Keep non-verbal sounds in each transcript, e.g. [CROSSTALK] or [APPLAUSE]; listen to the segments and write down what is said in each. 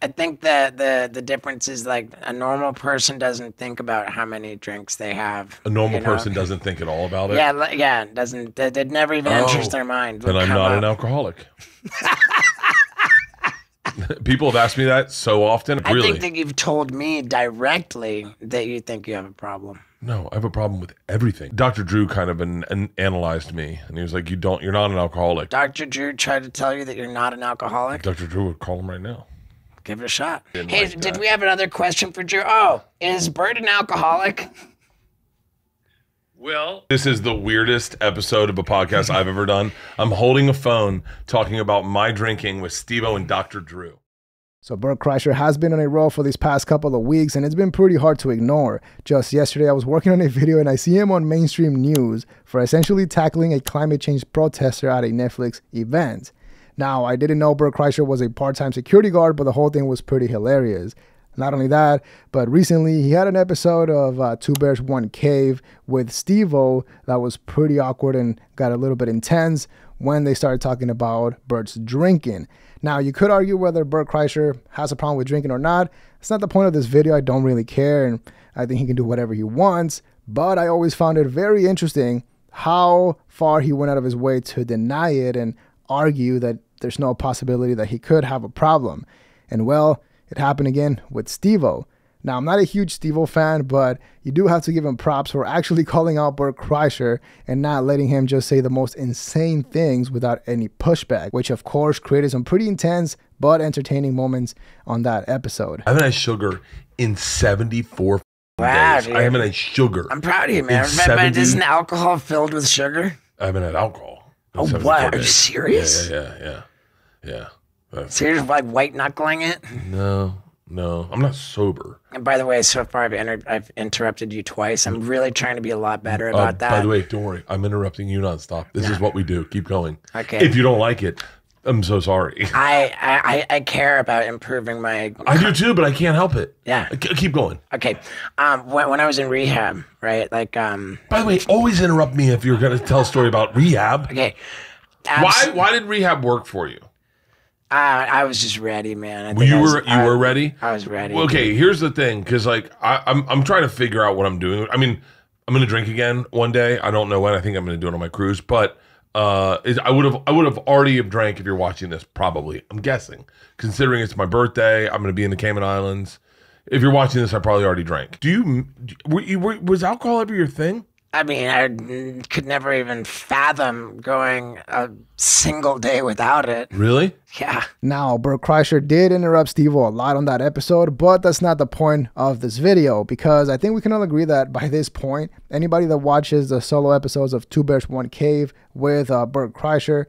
I think that the the difference is like a normal person doesn't think about how many drinks they have. A normal you know? person doesn't think at all about it. Yeah, yeah, it doesn't it never even enters Oh, their mind. Then I'm not up. an alcoholic. [LAUGHS] People have asked me that so often. I really? think that you've told me directly that you think you have a problem. No, I have a problem with everything. Dr. Drew kind of an, an analyzed me, and he was like, "You don't. You're not an alcoholic." Dr. Drew tried to tell you that you're not an alcoholic. Dr. Drew would call him right now. Give it a shot. Didn't hey, like did that. we have another question for Drew? Oh, is Bert an alcoholic? Well, this is the weirdest episode of a podcast I've ever done. I'm holding a phone talking about my drinking with Steve-O and Dr. Drew. So Bert Kreischer has been on a roll for these past couple of weeks, and it's been pretty hard to ignore. Just yesterday, I was working on a [LAUGHS] video, and I see him on mainstream news for essentially tackling a climate change protester at a Netflix event. Now, I didn't know Bert Kreischer was a part-time security guard, but the whole thing was pretty hilarious. Not only that, but recently he had an episode of uh, Two Bears One Cave with Steve-O that was pretty awkward and got a little bit intense when they started talking about Bert's drinking. Now, you could argue whether Bert Kreischer has a problem with drinking or not. It's not the point of this video. I don't really care, and I think he can do whatever he wants. But I always found it very interesting how far he went out of his way to deny it and argue that there's no possibility that he could have a problem. And well, it happened again with Steve-O. Now, I'm not a huge Steve-O fan, but you do have to give him props for actually [LAUGHS] calling out Bert Kreischer and not letting him just say the most insane things without any pushback, which of course created some pretty intense but entertaining moments on that episode. I haven't had sugar in 74 Wow, days. dude. I haven't had sugar. I'm proud of you, man. In But- but 70 isn't alcohol filled with sugar? I haven't had alcohol. Oh, 74 what? Are you serious? Yeah, yeah, yeah, yeah. Yeah. So you're just like white knuckling it? no, no. I'm not sober. And by the way, so far I've, inter- I've interrupted you twice. I'm really trying to be a lot better Uh, about that. By the way, don't worry. I'm interrupting you nonstop. This is what we do. Keep going. Okay. If you don't like it, I'm so sorry. [LAUGHS] I, I, I- care about improving my. I do too, but I can't help it. Yeah. Keep going. Okay. Um, when, when I was in rehab, right? Like, um, By the way, always interrupt me if you're going to tell a story about rehab. okay. Why? Why did rehab work for you? Uh, I was just ready, man. I Well, you I was- were you I- were ready. I was ready. Well, okay, here's the thing, because like I, I'm I'm trying to figure out what I'm doing. I mean, I'm gonna drink again one day. I don't know when. I think I'm gonna do it on my cruise, but uh, is, I would have I would have already have drank if you're watching this. Probably, I'm guessing, considering it's my birthday. I'm gonna be in the Cayman Islands. If you're watching this, I probably already drank. Do you? Were you were, was alcohol ever your thing? I mean, I could never even fathom going a single day without it. Really? Yeah. Now, Bert Kreischer did interrupt Steve a lot on that episode, but that's not the point of this video because I think we can all agree that by this point, anybody that watches the solo episodes of Two Bears One Cave with uh, Bert Kreischer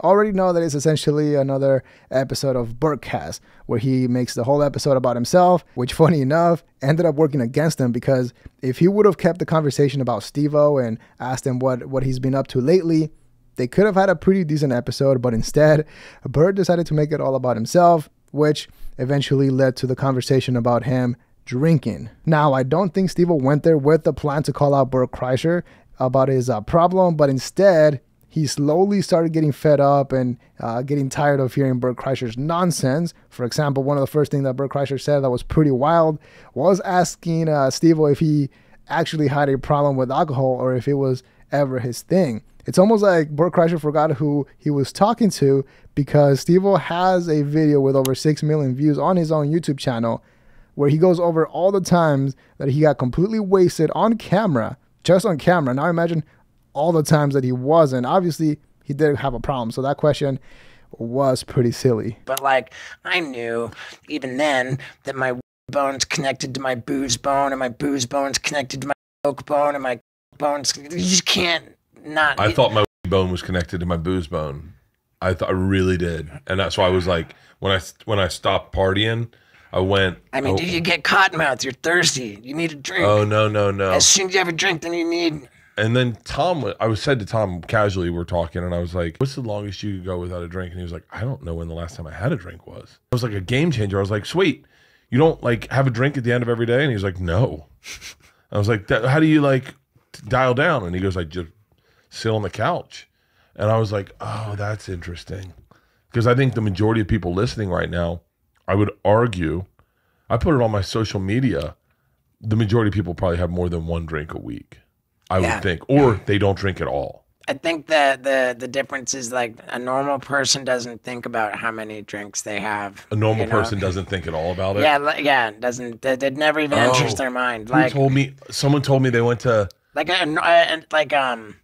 already know that it's essentially another episode of Bertcast where he makes the whole episode about himself, which funny enough ended up working against him because if he would have kept the conversation about Steve-O and asked him what what he's been up to lately, they could have had a pretty decent episode, but instead, Bert decided to make it all about himself, which eventually led to the conversation about him drinking. Now, I don't think Steve went there with the plan to call out Bert Kreischer about his uh, problem, but instead, he slowly started getting fed up and uh, getting tired of hearing Bert Kreischer's nonsense. For example, one of the first things that Bert Kreischer said that was pretty wild was asking uh, Steve if he actually had a problem with alcohol or if it was ever his thing. It's almost like Bert Kreischer forgot who he was talking to because Steve has a video with over 6 million views on his own YouTube channel where he goes over all the times that he got completely wasted on camera, just on camera. Now imagine all the times that he wasn't. Obviously, he did have a problem. So that question was pretty silly. But like, I knew even then that my bone's connected to my booze bone, and my booze bone's connected to my coke bone, and my bones. You just can't not. I thought my bone was connected to my booze bone. I thought I really did, and that's why I was like, when I when I stopped partying, I went. I mean, oh, dude, you get cotton mouth. You're thirsty. You need a drink. oh no no no! As soon as you have a drink, then you need. And then Tom, I was said to Tom casually, we're talking, and I was like, "What's the longest you could go without a drink?" And he was like, "I don't know when the last time I had a drink was." It was like a game changer. I was like, "Sweet, you don't like have a drink at the end of every day?" And he was like, "No." [LAUGHS] I was like, "That- "How do you like dial down?" And he goes, "Like just sit on the couch." And I was like, "Oh, that's interesting," because I think the majority of people listening right now I would argue, I put it on my social media. The majority of people probably have more than one drink a week. I Yeah. would think, or they don't drink at all. I think that the the difference is like a normal person doesn't think about how many drinks they have. A normal you know? person doesn't think at all about it. Yeah, li- yeah, it doesn't that it never even enters Oh. their mind. Who Like told me? Someone told me they went to. like a, a, like um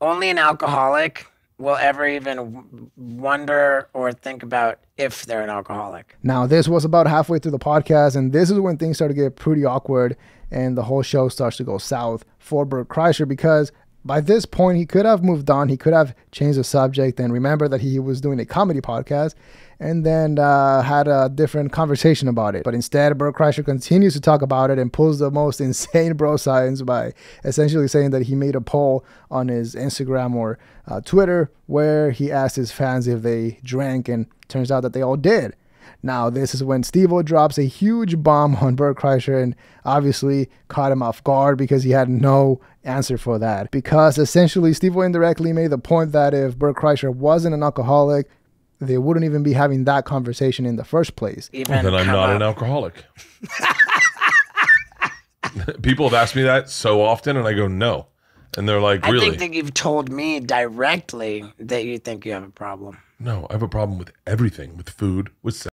only an alcoholic will ever even wonder or think about if they're an alcoholic. Now, this was about halfway through the podcast, and this is when things started to get pretty awkward and the whole show starts to go south for Bert Kreischer because by this point, he could have moved on. He could have changed the subject and remember that he was doing a comedy podcast and then uh, had a different conversation about it. But instead, Bert Kreischer continues to talk about it and pulls the most [LAUGHS] insane bro science by essentially saying that he made a poll on his Instagram or uh, Twitter where he asked his fans if they drank, and turns out that they all did. Now, this is when Steve-O drops a huge bomb on Bert Kreischer and obviously caught him off guard because he had no answer for that. Because essentially, Steve-O indirectly made the point that if Bert Kreischer wasn't an alcoholic, they wouldn't even be having that conversation in the first place. Even Then I'm not up- an alcoholic. [LAUGHS] People have asked me that so often, and I go no, and they're like, really? I think that you've told me directly that you think you have a problem. No, I have a problem with everything, with food, with sex.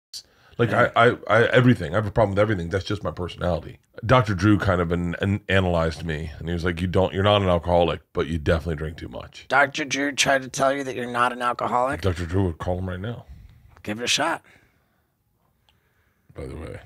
Like I, I, I, everything. I have a problem with everything. That's just my personality. Dr. Drew kind of an, an analyzed me, and he was like, "You don't. You're not an alcoholic, but you definitely drink too much." Dr. Drew tried to tell you that you're not an alcoholic. Dr. Drew would call him right now. Give it a shot. By the way,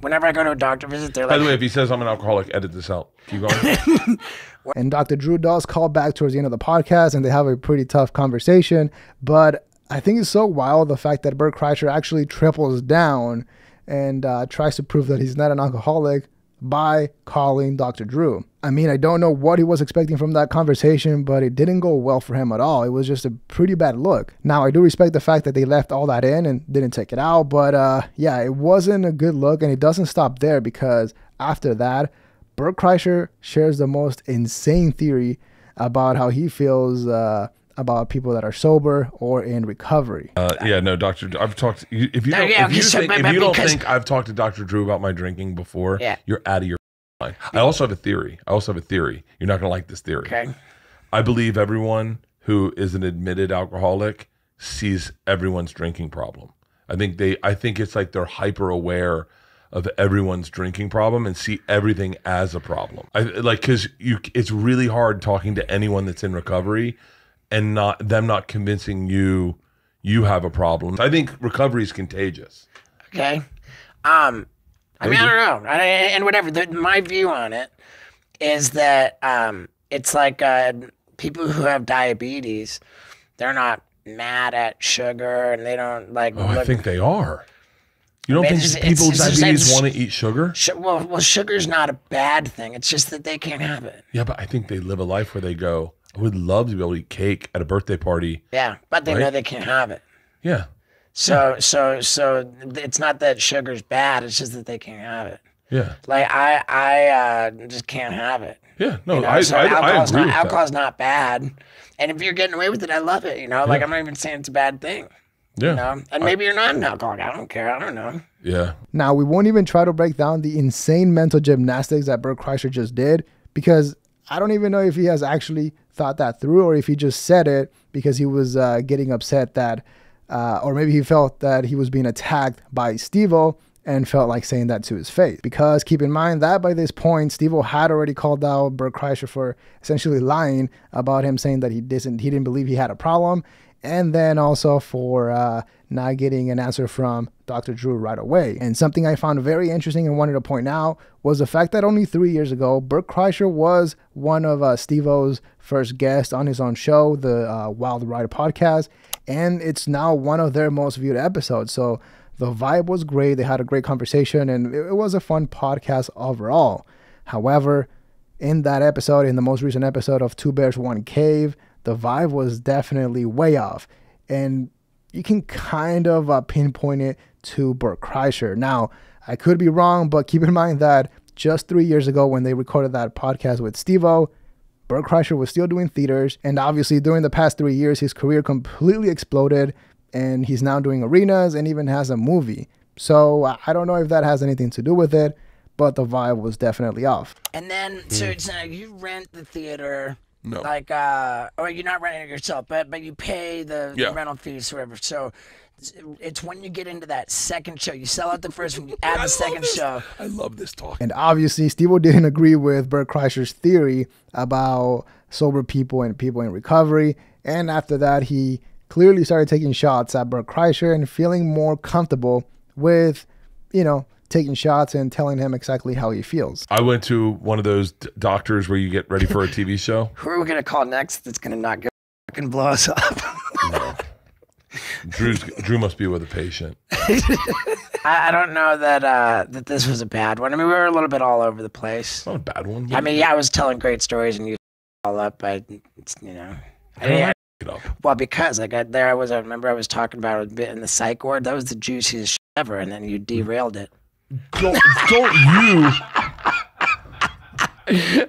Whenever I go to a doctor visit, they're like. by the way, if he says I'm an alcoholic, edit this out. Keep going. [LAUGHS] And Dr. Drew does call back towards the end of the podcast and they have a pretty tough conversation. But I think it's so wild the fact that Bert Kreischer actually triples down and uh, tries to prove that he's not an alcoholic by calling Dr. Drew. I mean, I don't know what he was expecting from that conversation, but it didn't go well for him at all. It was just a pretty bad look. Now, I do respect the fact that they left all that in and didn't take it out, but uh, yeah, it wasn't a good look, and it doesn't stop there because after that, Bert Kreischer shares the most insane theory about how he feels uh, about people that are sober or in recovery. Uh, yeah, no, Doctor. I've talked. If you don't, yeah, if you, think, if you don't think I've talked to Doctor Drew about my drinking before, Yeah. you're out of your mind. I also have a theory. I also have a theory. You're not going to like this theory. okay, I believe everyone who is an admitted alcoholic sees everyone's drinking problem. I think they. I think it's like they're hyper aware of everyone's drinking problem and see everything as a problem. I like because you. It's really hard talking to anyone that's in recovery and not them not convincing you you have a problem. I think recovery is contagious. okay. Um, I mean, I don't know, I, and whatever. The, my view on it is that um, it's like uh, people who have diabetes, they're not mad at sugar, and they don't like. Oh, I think they are. You don't think just- people with diabetes want to eat sugar? Su- well, well, sugar's not a bad thing. It's just that they can't have it. Yeah, but I think they live a life where they go, I would love to be able to eat cake at a birthday party. Yeah, but they Right. know they can't have it. Yeah. So, so, so it's not that sugar's bad. It's just that they can't have it. Yeah. Like I, I uh, just can't have it. Yeah. No, You know? I, so I, I alcohol's agree not with alcohol's not bad. And if you're getting away with it, I love it. You know, like Yeah. I'm not even saying it's a bad thing. Yeah. You know, and maybe you're not an alcoholic. I don't care. I don't know. Yeah. Now, we won't even try to break down the insane mental gymnastics that Bert Kreischer just did because I don't even know if he has actually thought that through or if he just said it because he was uh, getting upset that, uh, or maybe he felt that he was being attacked by Steve-O and felt like saying that to his face. Because keep in mind that by this point, Steve-O had already called out Bert Kreischer for essentially lying about him saying that he didn't, he didn't believe he had a problem and then also for uh, not getting an answer from Dr. Drew right away. And something I found very interesting and wanted to point out was the fact that only three years ago, Bert Kreischer was one of uh, Steve-O's first guests on his own show, the uh, Wild Ride podcast, and it's now one of their most viewed episodes. So the vibe was great. They had a great conversation, and it, was a fun podcast overall. However, in that episode, in the most recent episode of Two Bears, One Cave, the vibe was definitely way off. And you can kind of uh, pinpoint it to Bert Kreischer. Now, I could be wrong, but keep in mind that just three years ago, when they recorded that podcast with Steve-O, Bert Kreischer was still doing theaters. And obviously, during the past three years, his career completely exploded. And he's now doing arenas and even has a movie. So I I don't know if that has anything to do with it, but the vibe was definitely off. And then, so it's uh, you rent the theater, No. like, uh, or you're not renting it yourself, but but you pay the Yeah. rental fees, or whatever. So it's- it's when you get into that second show, you sell out the first one, you add [LAUGHS] the second show. I love this talk. And obviously, Steve didn't agree with Bert Kreischer's theory about sober people and people in recovery. And after that, he clearly started taking shots at Bert Kreischer and feeling more comfortable with, you know, taking shots and telling him exactly how he feels. I went to one of those d- doctors where you get ready for a TV [LAUGHS] show. Who are we gonna call next? That's gonna not get fucking blow us up. Drew's, Drew must be with a patient. [LAUGHS] I, I don't know that uh, that this was a bad one. I mean, we were a little bit all over the place. Not a bad one. I mean, yeah, I was telling great stories and you all up, but it's, you know, I I didn't. like it up. Well, because I got there, I was. I remember I was talking about it a bit in the psych ward. That was the juiciest shit ever, and then you derailed it. Don't, don't you? [LAUGHS]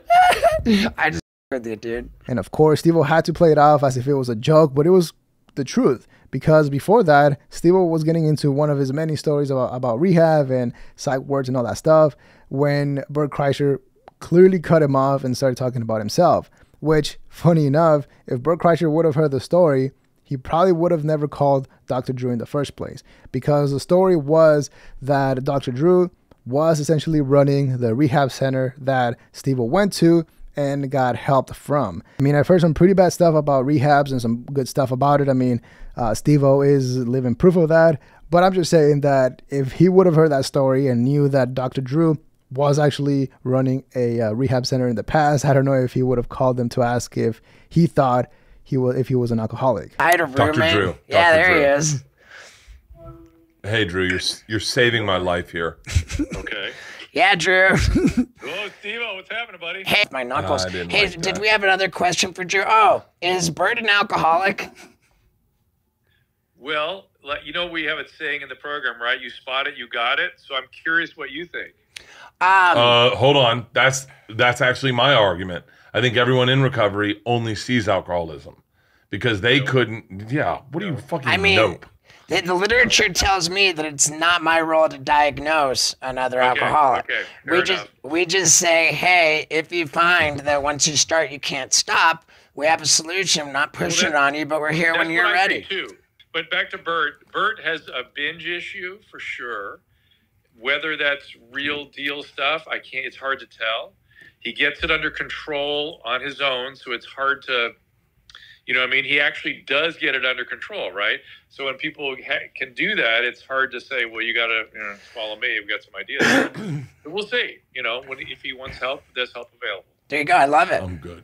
I just with you, dude. And of course, Steve had to play it off as if it was a joke, but it was the truth. Because before that, Steve was getting into one of his many stories about, about rehab and psych wards and all that stuff when Bert Kreischer clearly cut him off and started talking about himself. Which, funny enough, if Bert Kreischer would have heard the story, he probably would have never called Dr. Drew in the first place. Because the story was that Dr. Drew was essentially running the rehab center that Steve went to and got help from. I mean, I've heard some pretty bad stuff about rehabs and some good stuff about it. I mean, uh, Steve is living proof of that. But I'm just saying that if he would have heard that story and knew that Dr. Drew was actually running a uh, rehab center in the past, I don't know if he would have called them to ask if he thought he was if he was an alcoholic. I had a roommate. Dr. Drew. Yeah, Dr. there he is. [LAUGHS] Hey, Drew, you're you're saving my life here. [LAUGHS] Okay. Yeah, Drew. [LAUGHS] Hello, Steve. What's happening, buddy? hey, my knuckles. I didn't hey, like did that. we have another question for Drew? Oh, is Bert an alcoholic? Well, let- you know we have a saying in the program, right? You spot it, you got it. So I'm curious what you think. Um, Uh, hold on. That's that's actually my argument. I think everyone in recovery only sees alcoholism because they couldn't. Yeah. What do you fucking I mean, nope? the, the literature tells me that it's not my role to diagnose another Okay, alcoholic. okay, fair we just we just say, hey, if you find that once you start you can't stop, we have a solution. Not pushing that- it on you, but we're here when you're ready. too. But back to Bert. Bert has a binge issue for sure. Whether that's real deal stuff, I can't. It's hard to tell. He gets it under control on his own, so it's hard to, you know, what I mean, he actually does get it under control, right? So when people ha- can do that, it's hard to say, well, you got to you know, follow me. We've got some ideas. [COUGHS] but we'll see. You know, when if he wants help, there's help available. There you go. I love it. I'm good.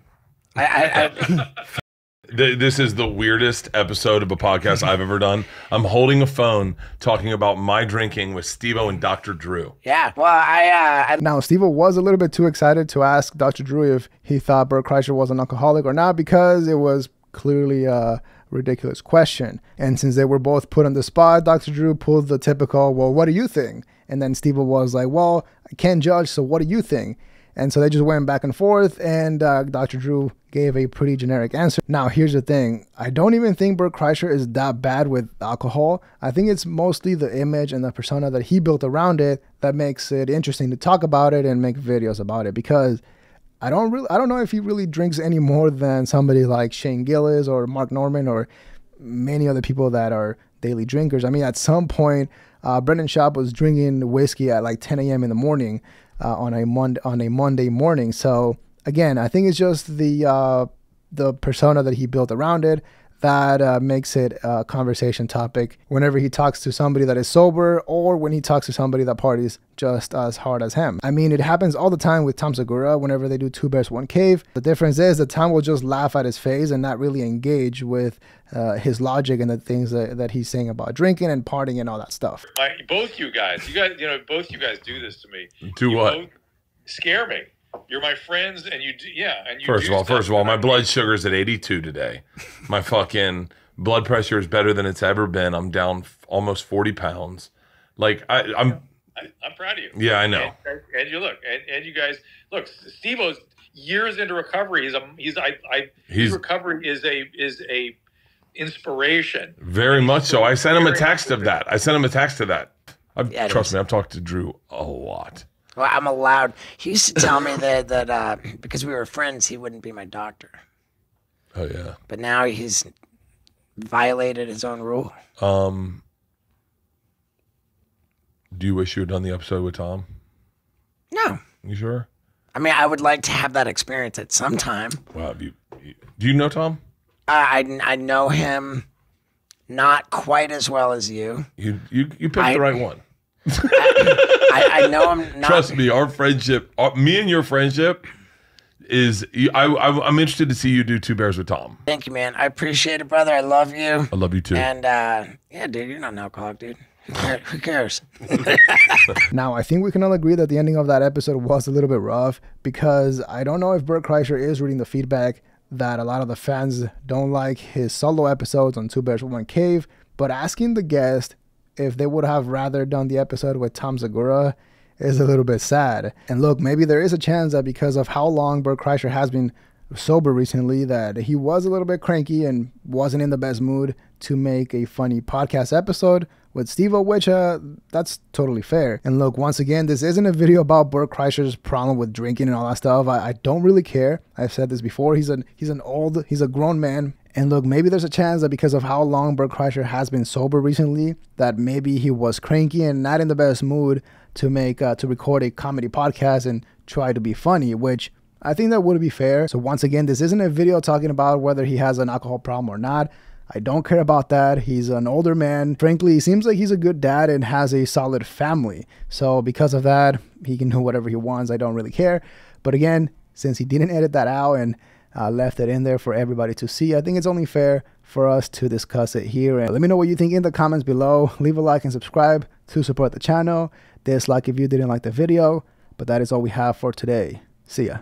I, I, I, [LAUGHS] Th- This is the weirdest episode of a podcast I've ever done. I'm holding a phone talking about my drinking with Steve-O and Dr. Drew. yeah. Well, I, uh, I Now, Steve-O was a little bit too excited to ask Dr. Drew if he thought Bert Kreischer was an alcoholic or not because it was clearly a ridiculous question. And since they were both put on the spot, Dr. Drew pulled the typical, well, what do you think? And then Steve-O was like, well, I can't judge, so what do you think? And so they just went back and forth, and uh, Dr. Drew gave a pretty generic answer. Now, here's the thing I don't even think Bert Kreischer is that bad with alcohol. I think it's mostly the image and the persona that he built around it that makes it interesting to talk about it and make videos about it because. I don't really I don't know if he really drinks any more than somebody like Shane Gillis or Mark Normand or many other people that are daily drinkers. I mean, at some point, uh, Brendan Schaub was drinking whiskey at like 10 a.m. in the morning uh, on a Mon- on a Monday morning. So again, I think it's just the uh, the persona that he built around it that uh, makes it a conversation topic whenever he talks to somebody that is sober or when he talks to somebody that parties just as hard as him. I mean, it happens all the time with Tom Segura whenever they do Two Bears, One Cave. The difference is that Tom will just laugh at his face and not really engage with uh, his logic and the things that, that he's saying about drinking and partying and all that stuff. My, both you guys, you guys, you know, both you guys do this to me. Do You what? both scare me. You're my friends, and you do, yeah. And you First do of all, first of all, my I- blood sugar's at 82 today. My fucking blood pressure is better than it's ever been. I'm down f- almost 40 pounds. Like I, I'm, I, I'm proud of you. yeah, I know. And, and you look, and, and you guys look. Steve-O's years into recovery. He's a he's I, I his He's recovery is a is a inspiration. very much so. I sent him a text of that. I sent him a text of that. I've, Yeah, trust me, I've talked to Drew a lot. Well, I'm allowed. He used to tell me [LAUGHS] that that uh, because we were friends, he wouldn't be my doctor. Oh yeah. But now he's violated his own rule. Um, do you wish you had done the episode with Tom? No, You sure? I mean I would like to have that experience at some time. Wow. you, you- do you know Tom? I I, I know him not quite as well as you. You you you picked I- the right one. I, I know him not. Trust me, our friendship, our, me and your friendship, is. I, I I'm interested to see you do two bears with Tom. Thank you, man. I appreciate it, brother. I love you. I love you too. And uh, yeah, dude, you're not an alcoholic, dude. Who cares? Who cares? [LAUGHS] Now, I think we can all agree that the ending of that episode was a little bit rough because I don't know if Bert Kreischer is reading the feedback that a lot of the fans don't like his solo episodes on Two Bears with One Cave, but asking the guest if they would have rather done the episode with Tom Segura is a little bit sad. And look, maybe there is a chance that because of how long Bert Kreischer has been sober recently, that he was a little bit cranky and wasn't in the best mood to make a funny podcast episode with Steve which uh, that's totally fair. And look, once again, this isn't a video about Bert Kreischer's problem with drinking and all that stuff. I, I don't really care. I've said this before. He's an he's an old, he's a grown man. And look, maybe there's a chance that because of how long Bert Kreischer has been sober recently, that maybe he was cranky and not in the best mood to make uh, to record a comedy podcast and try to be funny, which I think that would be fair. So once again, this isn't a video talking about whether he has an alcohol problem or not. I don't care about that. He's an older man. Frankly, he seems like he's a good dad and has a solid family. So because of that, he can [LAUGHS] do whatever he wants. I don't really care. But again, since he didn't edit that out and uh, left it in there for everybody to see, I think it's only fair for us to discuss it here. And let me know what you think in the comments below. Leave a like and subscribe to support the channel. Dislike if you didn't like the video. But that is all we have for today. See ya.